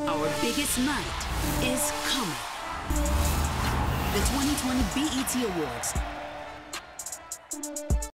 Our biggest night is coming. The 2020 BET Awards